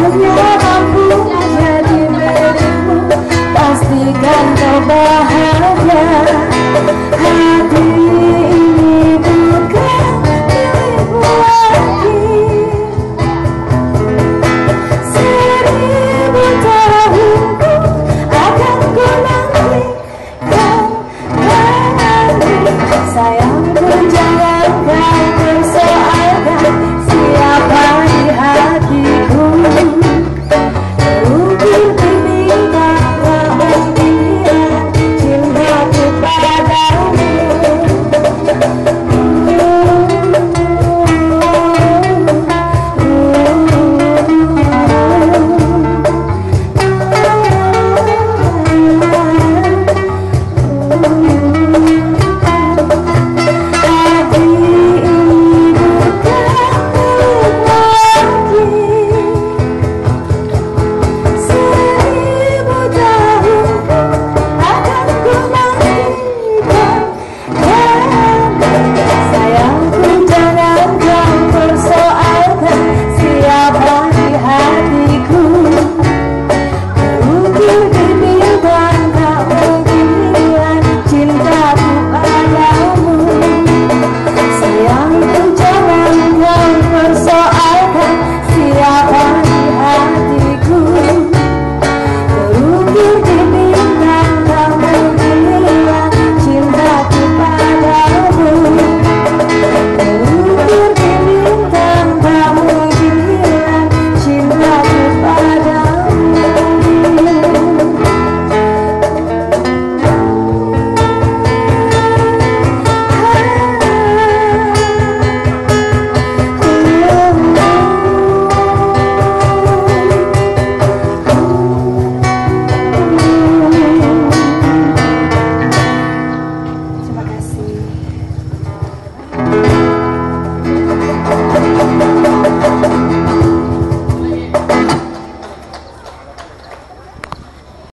hanya aku jadi milikmu Pastikan kau bahagia. Hatimu